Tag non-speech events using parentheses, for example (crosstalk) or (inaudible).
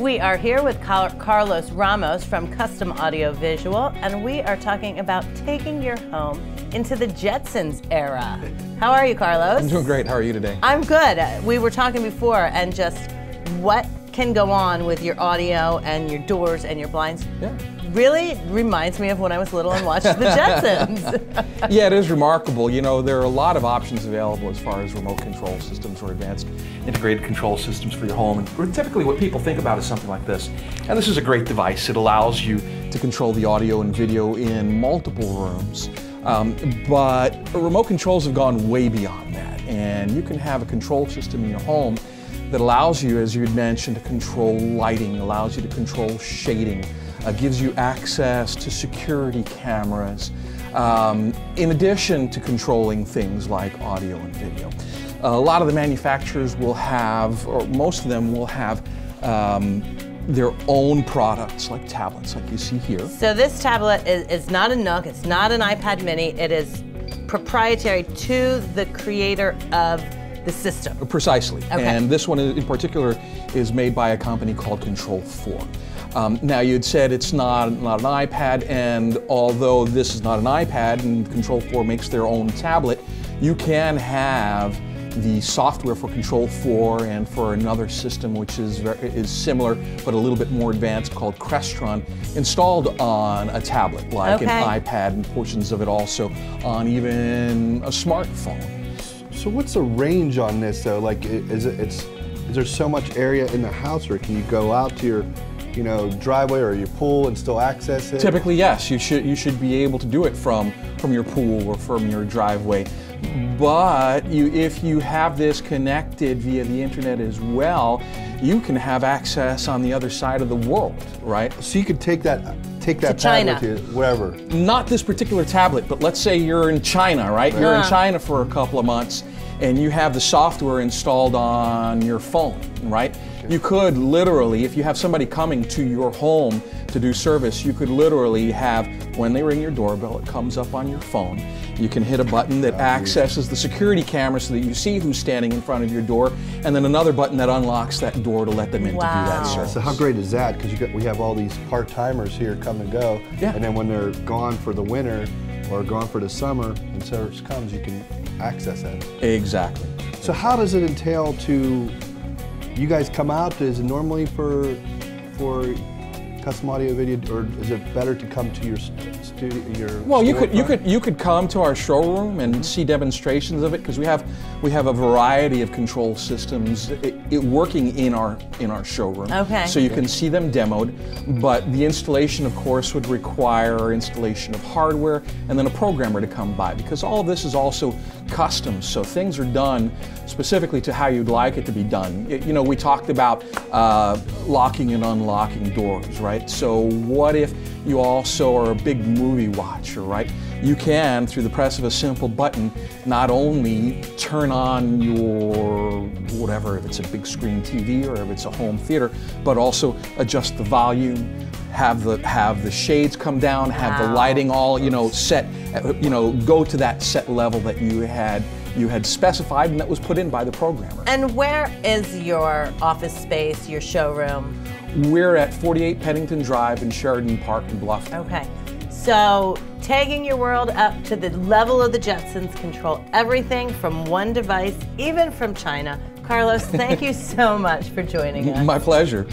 We are here with Carlos Ramos from Custom Audio Visual, and we are talking about taking your home into the Jetsons era. How are you, Carlos? I'm doing great. How are you today? I'm good. We were talking before, and just what can go on with your audio and your doors and your blinds. Yeah. Really reminds me of when I was little and watched the Jetsons. (laughs) (laughs) yeah, it is remarkable. You know, there are a lot of options available as far as remote control systems or advanced integrated control systems for your home. And typically what people think about is something like this. And this is a great device. It allows you to control the audio and video in multiple rooms. Um, but remote controls have gone way beyond that. And you can have a control system in your home that allows you, as you mentioned, to control lighting, allows you to control shading, uh, gives you access to security cameras, um, in addition to controlling things like audio and video. A lot of the manufacturers will have, or most of them will have, um, their own products like tablets like you see here. So this tablet is, is not a Nook, it's not an iPad mini, it is proprietary to the creator of the system. Precisely. Okay. And this one in particular is made by a company called Control 4. Um, now you'd said it's not, not an iPad, and although this is not an iPad and Control 4 makes their own tablet, you can have the software for Control 4 and for another system which is, very, is similar but a little bit more advanced called Crestron installed on a tablet like okay. an iPad and portions of it also on even a smartphone. So what's the range on this though? Like is it it's is there so much area in the house or can you go out to your you know, driveway or your pool and still access it? Typically, yes. You should you should be able to do it from from your pool or from your driveway. But you, if you have this connected via the internet as well, you can have access on the other side of the world, right? So you could take that take that to China. with you wherever. Not this particular tablet, but let's say you're in China, right? You're in Uh-huh. China for a couple of months and you have the software installed on your phone, right? You could literally, if you have somebody coming to your home to do service, you could literally have, when they ring your doorbell, it comes up on your phone. You can hit a button that accesses the security camera so that you see who's standing in front of your door, and then another button that unlocks that door to let them in to do that service. So how great is that? Because we have all these part-timers here come and go, Yeah. and then when they're gone for the winter or gone for the summer, and service comes, you can access that. Exactly. So how does it entail to you guys come out? Is it normally for for custom audio video, or is it better to come to your studio? Your Well, you could you could you could come to our showroom and see demonstrations of it because we have we have a variety of control systems i it, working in our in our showroom. Okay. So you can see them demoed, but the installation, of course, would require installation of hardware and then a programmer to come by because all of this is also custom. So things are done specifically to how you'd like it to be done. You know, we talked about uh, locking and unlocking doors, right? So what if you also are a big movie watcher, right? You can, through the press of a simple button, not only turn on your whatever, if it's a big screen TV or if it's a home theater, but also adjust the volume, have the have the shades come down, have the lighting all you know set, you know, go to that set level that you had you had specified and that was put in by the programmer. And where is your office space, your showroom? We're at 48 Pennington Drive in Sheridan Park in Bluffton. Okay. So, taking your world up to the level of the Jetsons, control everything from one device, even from China. Carlos, thank (laughs) you so much for joining us. My pleasure.